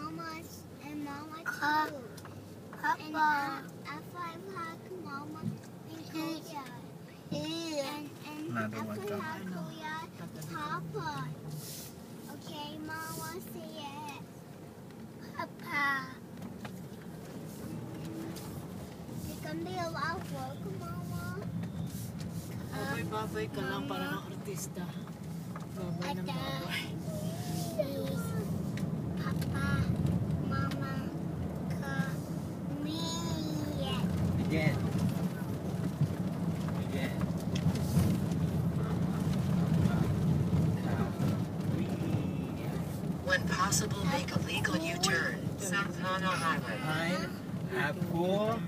Mama and Mama too. And Papa. uh, if I hug Mama and Yes. Kuya. And, and Another if one I come. hug Kuya, Papa. Okay, Mama, say it. Papa. It's gonna be a lot of work, Mama. Babay-babay ka lang para ng artista. Babay ng Ada. babay. Please. Papa. Mama. Me. Again. Again. When possible, make a legal U-turn. South Hana Highway. Nine, apple,